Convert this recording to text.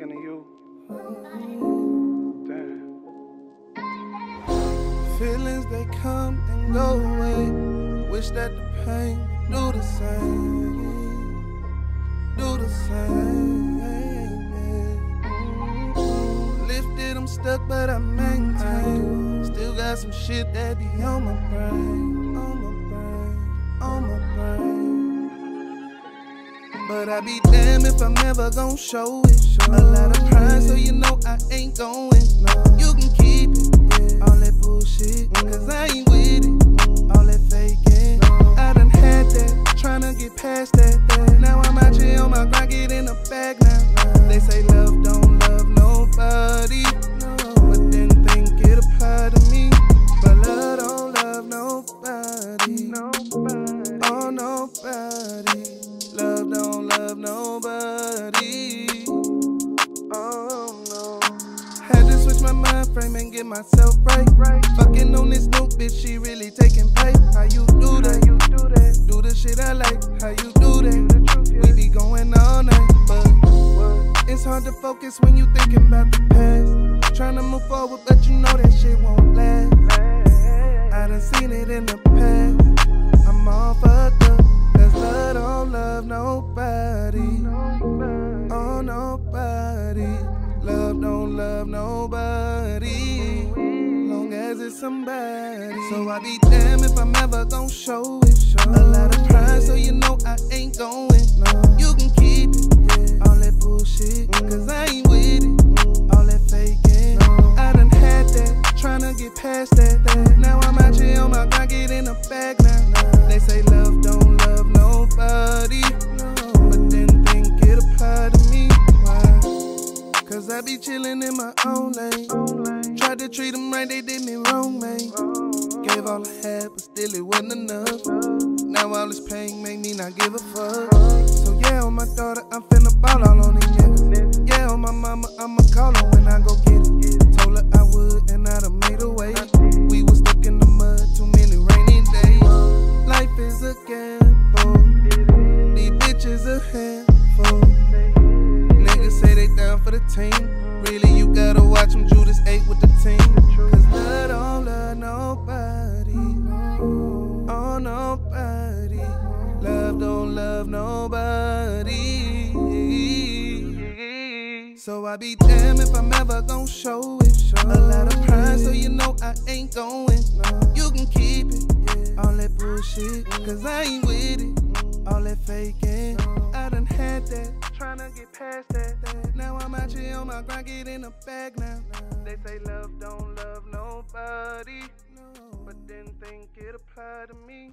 thinking of you. Damn. Feelings they come and go away. Wish that the pain do the same. Do the same. Lifted, I'm stuck, but I maintain. Still got some shit that be on my brain. On my brain. But I be damned if I'm never gon' show it. A lot of pride, so you know I ain't going. You can keep it. All that bullshit, cause I ain't with it. All that faking, I done had that. Tryna get past that. Now I'm out love nobody. Oh, no. Had to switch my mind frame and get myself right. right. Fucking on this new bitch, she really taking play. How you do that? You do that? Do the shit I like. How you do that? We be going all night, but it's hard to focus when you thinking about the past. Trying to move forward, but you love nobody. Long as it's somebody. So I be damned if I'm ever gon' show it. A lot of pride, so you know I ain't going. No, You can keep it. All that bullshit, mm. cause I ain't with it. Mm. All that faking. I done had that. Tryna get past that. Now Cause I be chillin' in my own lane. Tried to treat them right, they did me wrong, man. Gave all I had, but still it wasn't enough. Now all this pain make me not give a fuck. So yeah, on my daughter, I'm finna ball all on for the team. Really, you gotta watch them Judas 8 with the team. Cause love don't love nobody. Oh, nobody. Love don't love nobody. So I be damned if I'm ever gon' show it. A lot of pride, so you know I ain't going. You can keep it. All that bullshit, cause I ain't with it. All that faking, I done had that. Tryna get past that. Now I'm out here on my grind, get in the bag now. They say love don't love nobody. But then think it apply to me.